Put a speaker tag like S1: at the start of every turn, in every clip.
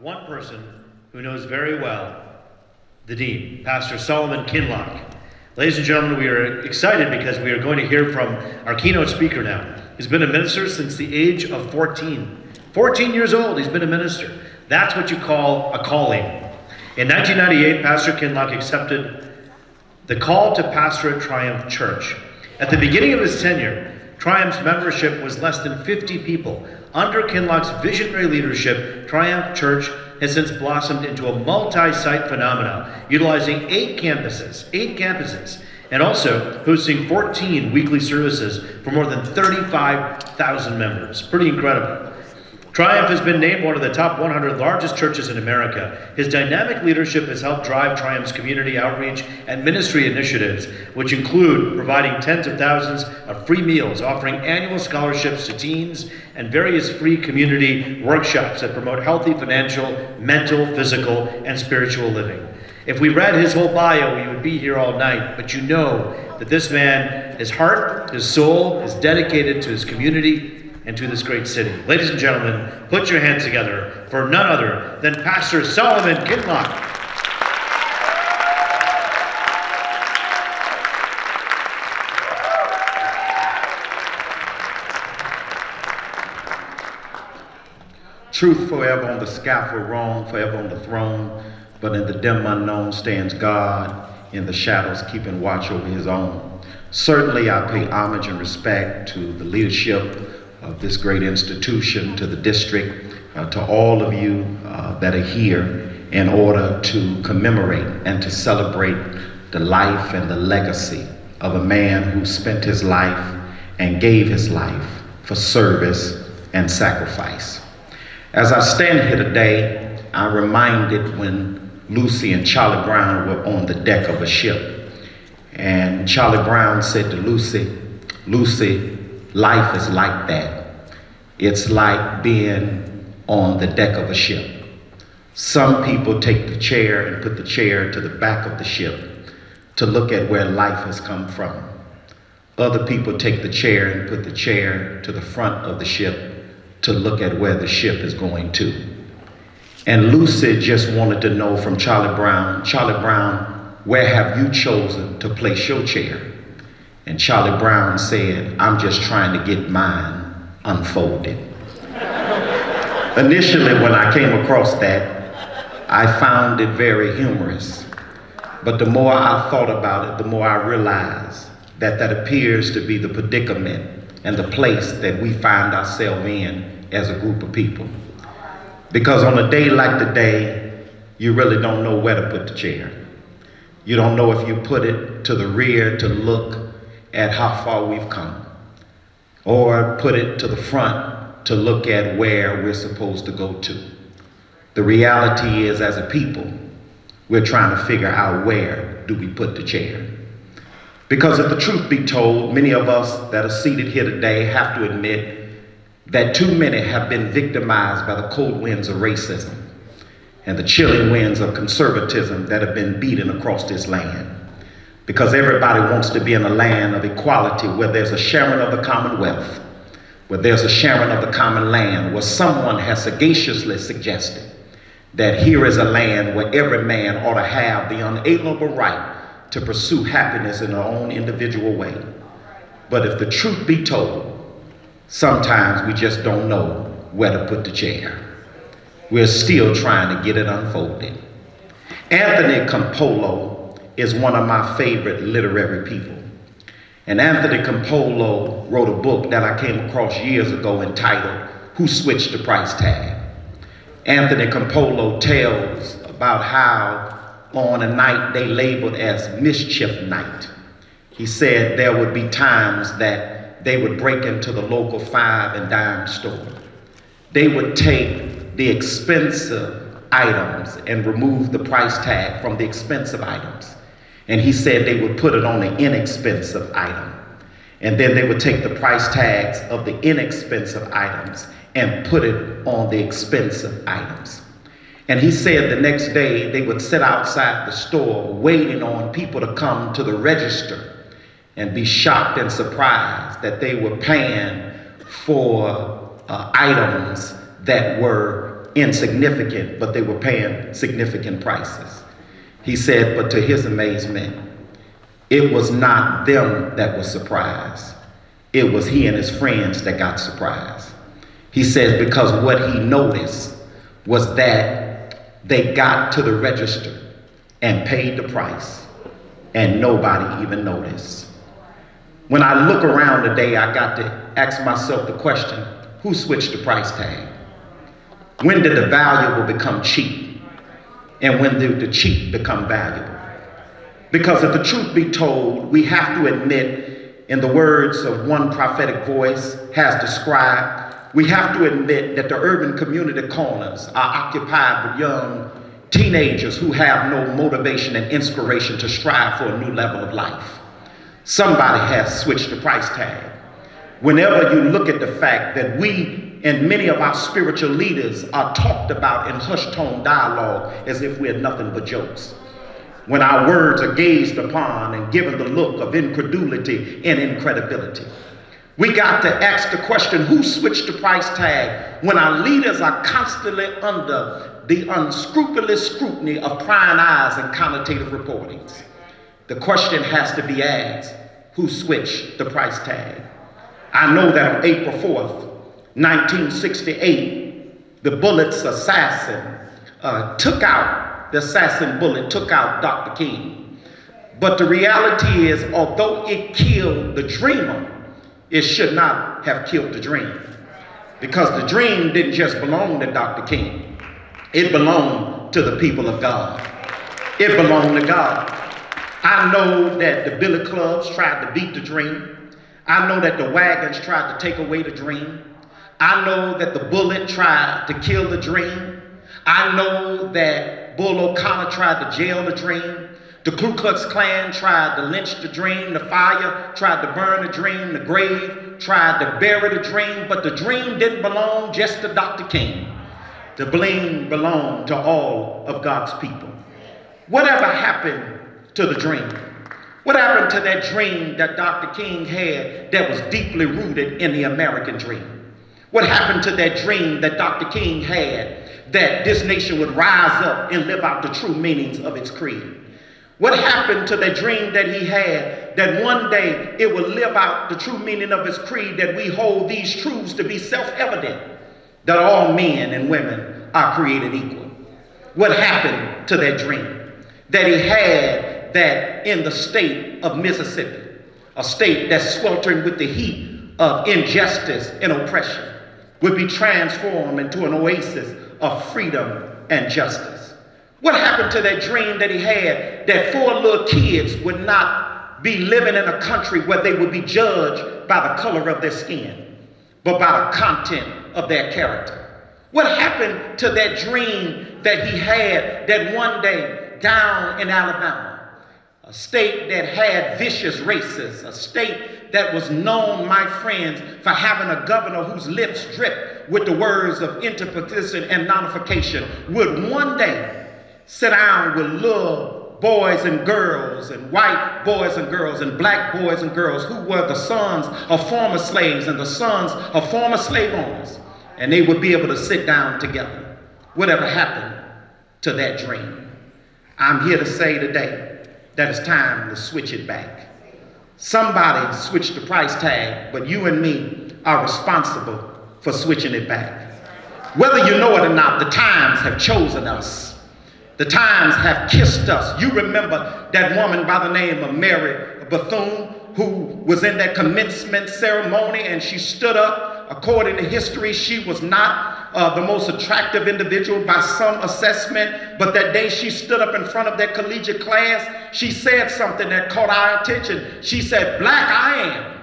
S1: one person who knows very well the Dean, Pastor Solomon Kinloch. Ladies and gentlemen, we are excited because we are going to hear from our keynote speaker now. He's been a minister since the age of 14. 14 years old, he's been a minister. That's what you call a calling. In 1998, Pastor Kinloch accepted the call to pastor at Triumph Church. At the beginning of his tenure, Triumph's membership was less than 50 people. Under Kinloch's visionary leadership, Triumph Church has since blossomed into a multi-site phenomenon, utilizing eight campuses, eight campuses, and also hosting 14 weekly services for more than 35,000 members. Pretty incredible. Triumph has been named one of the top 100 largest churches in America. His dynamic leadership has helped drive Triumph's community outreach and ministry initiatives, which include providing tens of thousands of free meals, offering annual scholarships to teens, and various free community workshops that promote healthy financial, mental, physical, and spiritual living. If we read his whole bio, we would be here all night, but you know that this man, his heart, his soul, is dedicated to his community and to this great city. Ladies and gentlemen, put your hands together for none other than Pastor Solomon Kinloch.
S2: Truth forever on the scaffold, wrong forever on the throne, but in the dim unknown stands God in the shadows, keeping watch over his own. Certainly, I pay homage and respect to the leadership of this great institution, to the district, uh, to all of you uh, that are here in order to commemorate and to celebrate the life and the legacy of a man who spent his life and gave his life for service and sacrifice. As I stand here today, I'm reminded when Lucy and Charlie Brown were on the deck of a ship. And Charlie Brown said to Lucy, Lucy, life is like that. It's like being on the deck of a ship. Some people take the chair and put the chair to the back of the ship to look at where life has come from. Other people take the chair and put the chair to the front of the ship to look at where the ship is going to. And Lucy just wanted to know from Charlie Brown, Charlie Brown, where have you chosen to place your chair? And Charlie Brown said, I'm just trying to get mine unfolded. Initially, when I came across that, I found it very humorous. But the more I thought about it, the more I realized that that appears to be the predicament and the place that we find ourselves in as a group of people. Because on a day like today, you really don't know where to put the chair. You don't know if you put it to the rear to look at how far we've come, or put it to the front to look at where we're supposed to go to. The reality is, as a people, we're trying to figure out where do we put the chair. Because if the truth be told, many of us that are seated here today have to admit that too many have been victimized by the cold winds of racism and the chilling winds of conservatism that have been beaten across this land. Because everybody wants to be in a land of equality where there's a sharing of the commonwealth, where there's a sharing of the common land, where someone has sagaciously suggested that here is a land where every man ought to have the unalienable right to pursue happiness in our own individual way. But if the truth be told, sometimes we just don't know where to put the chair. We're still trying to get it unfolded. Anthony Campolo is one of my favorite literary people. And Anthony Campolo wrote a book that I came across years ago entitled Who Switched the Price Tag? Anthony Campolo tells about how on a night they labeled as mischief night, he said there would be times that they would break into the local five and dime store. They would take the expensive items and remove the price tag from the expensive items. And he said they would put it on the inexpensive item. And then they would take the price tags of the inexpensive items and put it on the expensive items. And he said the next day they would sit outside the store waiting on people to come to the register and be shocked and surprised that they were paying for uh, items that were insignificant, but they were paying significant prices. He said, but to his amazement, it was not them that was surprised. It was he and his friends that got surprised. He says, because what he noticed was that they got to the register and paid the price, and nobody even noticed. When I look around today, I got to ask myself the question who switched the price tag? When did the valuable become cheap? And when did the cheap become valuable? Because if the truth be told, we have to admit, in the words of one prophetic voice has described, we have to admit that the urban community corners are occupied with young teenagers who have no motivation and inspiration to strive for a new level of life. Somebody has switched the price tag. Whenever you look at the fact that we and many of our spiritual leaders are talked about in hushed tone dialogue as if we're nothing but jokes. When our words are gazed upon and given the look of incredulity and incredibility. We got to ask the question who switched the price tag when our leaders are constantly under the unscrupulous scrutiny of prying eyes and connotative reportings? The question has to be asked who switched the price tag? I know that on April 4th, 1968, the bullet's assassin uh, took out, the assassin bullet took out Dr. King. But the reality is, although it killed the dreamer, it should not have killed the dream. Because the dream didn't just belong to Dr. King, it belonged to the people of God. It belonged to God. I know that the billy clubs tried to beat the dream. I know that the wagons tried to take away the dream. I know that the bullet tried to kill the dream. I know that Bull O'Connor tried to jail the dream. The Ku Klux Klan tried to lynch the dream. The fire tried to burn the dream. The grave tried to bury the dream. But the dream didn't belong just to Dr. King. The bling belonged to all of God's people. Whatever happened to the dream? What happened to that dream that Dr. King had that was deeply rooted in the American dream? What happened to that dream that Dr. King had that this nation would rise up and live out the true meanings of its creed? What happened to the dream that he had that one day it would live out the true meaning of his creed that we hold these truths to be self-evident that all men and women are created equal? What happened to that dream? That he had that in the state of Mississippi, a state that's sweltering with the heat of injustice and oppression, would be transformed into an oasis of freedom and justice. What happened to that dream that he had that four little kids would not be living in a country where they would be judged by the color of their skin, but by the content of their character? What happened to that dream that he had that one day down in Alabama, a state that had vicious races, a state that was known, my friends, for having a governor whose lips dripped with the words of interposition and nullification, would one day sit down with little boys and girls, and white boys and girls, and black boys and girls who were the sons of former slaves and the sons of former slave owners, and they would be able to sit down together. Whatever happened to that dream? I'm here to say today that it's time to switch it back. Somebody switched the price tag, but you and me are responsible for switching it back. Whether you know it or not, the times have chosen us. The times have kissed us. You remember that woman by the name of Mary Bethune who was in that commencement ceremony and she stood up. According to history, she was not uh, the most attractive individual by some assessment, but that day she stood up in front of that collegiate class, she said something that caught our attention. She said, Black I am,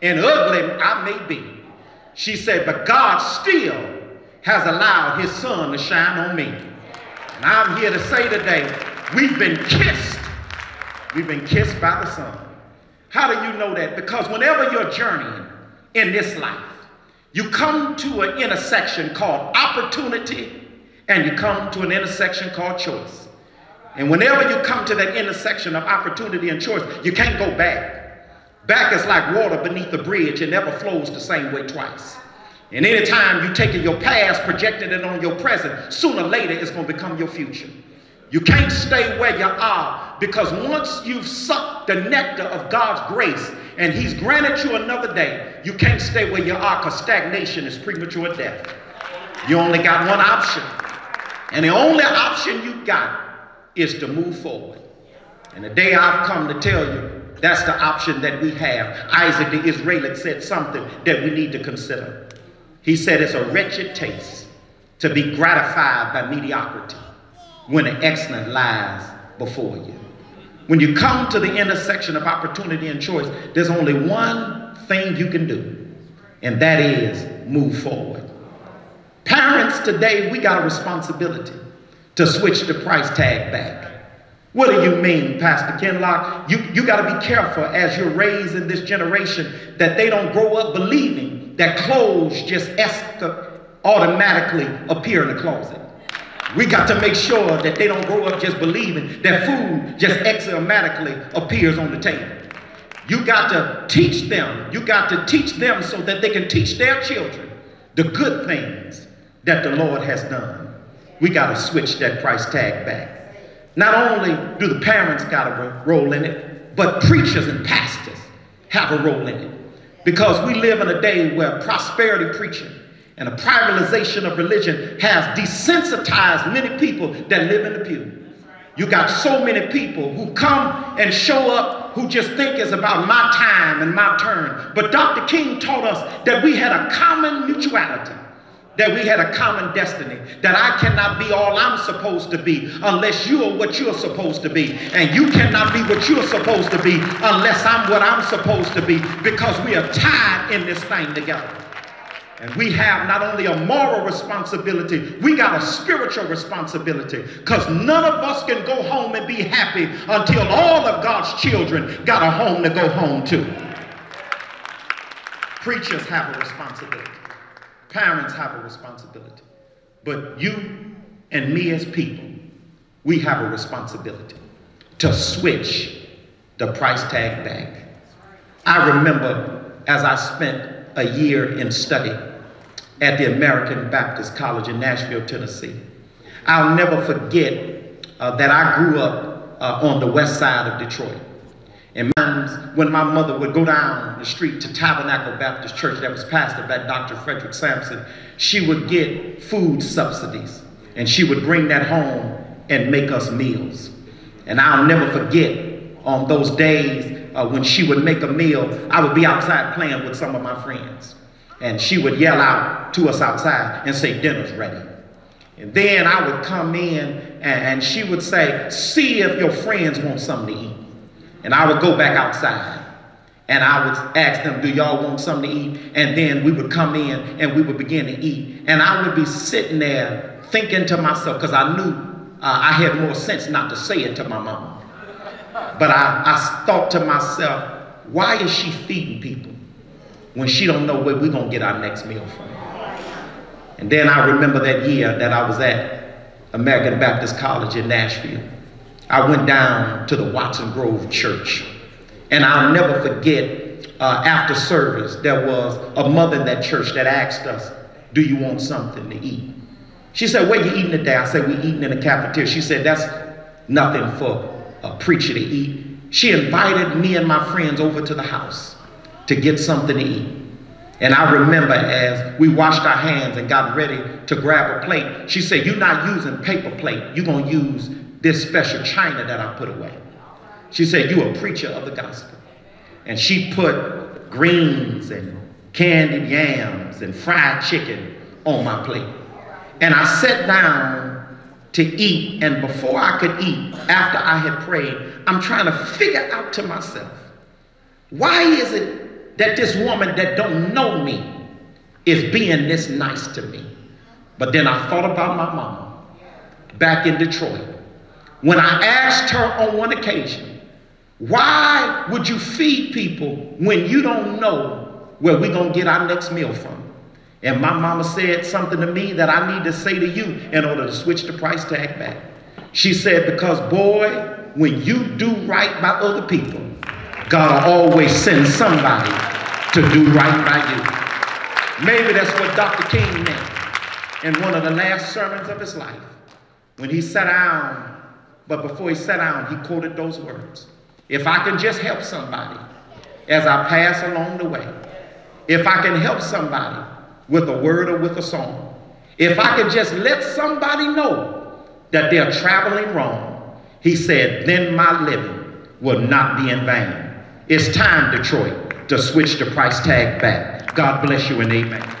S2: and ugly I may be. She said, But God still has allowed his sun to shine on me. And I'm here to say today, we've been kissed. We've been kissed by the sun. How do you know that? Because whenever you're journeying in this life, you come to an intersection called opportunity and you come to an intersection called choice. And whenever you come to that intersection of opportunity and choice, you can't go back. Back is like water beneath a bridge, it never flows the same way twice. And anytime you're taking your past, projecting it on your present, sooner or later it's going to become your future. You can't stay where you are because once you've sucked the nectar of God's grace and He's granted you another day, you can't stay where you are because stagnation is premature death. You only got one option. And the only option you got is to move forward. And the day I've come to tell you, that's the option that we have. Isaac the Israelite said something that we need to consider. He said it's a wretched taste to be gratified by mediocrity when the excellent lies before you. When you come to the intersection of opportunity and choice, there's only one thing you can do, and that is move forward. Parents today, we got a responsibility to switch the price tag back. What do you mean, Pastor Kinloch? You, you got to be careful as you're raised in this generation that they don't grow up believing that clothes just automatically appear in the closet. We got to make sure that they don't grow up just believing that food just automatically appears on the table. You got to teach them. You got to teach them so that they can teach their children the good things that the Lord has done. We got to switch that price tag back. Not only do the parents got a role in it, but preachers and pastors have a role in it. Because we live in a day where prosperity preaching and a privatization of religion has desensitized many people that live in the pew. You got so many people who come and show up who just think it's about my time and my turn. But Dr. King taught us that we had a common mutuality that we had a common destiny, that I cannot be all I'm supposed to be unless you are what you're supposed to be. And you cannot be what you're supposed to be unless I'm what I'm supposed to be because we are tied in this thing together. And we have not only a moral responsibility, we got a spiritual responsibility because none of us can go home and be happy until all of God's children got a home to go home to. Preachers have a responsibility. Parents have a responsibility. But you and me as people, we have a responsibility to switch the price tag back. I remember as I spent a year in study at the American Baptist College in Nashville, Tennessee. I'll never forget uh, that I grew up uh, on the west side of Detroit. And when my mother would go down the street to Tabernacle Baptist Church that was pastored by Dr. Frederick Sampson, she would get food subsidies and she would bring that home and make us meals. And I'll never forget on those days uh, when she would make a meal, I would be outside playing with some of my friends. And she would yell out to us outside and say, dinner's ready. And then I would come in and, and she would say, see if your friends want something to eat. And I would go back outside and I would ask them, Do y'all want something to eat? And then we would come in and we would begin to eat. And I would be sitting there thinking to myself, because I knew uh, I had more sense not to say it to my mom. But I, I thought to myself, why is she feeding people when she don't know where we're going to get our next meal from? And then I remember that year that I was at American Baptist College in Nashville. I went down to the Watson Grove Church. And I'll never forget, uh, after service, there was a mother in that church that asked us, Do you want something to eat? She said, Where you eating today? I said, We eating in the cafeteria. She said, That's nothing for a preacher to eat. She invited me and my friends over to the house to get something to eat. And I remember as we washed our hands and got ready to grab a plate, she said, You're not using paper plate, you're going to use this special china that I put away. She said, You're a preacher of the gospel. And she put greens and candied yams and fried chicken on my plate. And I sat down to eat. And before I could eat, after I had prayed, I'm trying to figure out to myself, why is it that this woman that don't know me is being this nice to me? But then I thought about my mama back in Detroit when I asked her on one occasion, why would you feed people when you don't know where we're going to get our next meal from? And my mama said something to me that I need to say to you in order to switch the price tag back. She said, because boy, when you do right by other people, God will always send somebody to do right by you. Maybe that's what Dr. King meant in one of the last sermons of his life when he sat down, but before he sat down, he quoted those words. If I can just help somebody as I pass along the way, if I can help somebody with a word or with a song, if I can just let somebody know that they're traveling wrong, he said, then my living will not be in vain. It's time, Detroit, to switch the price tag back. God bless you and amen.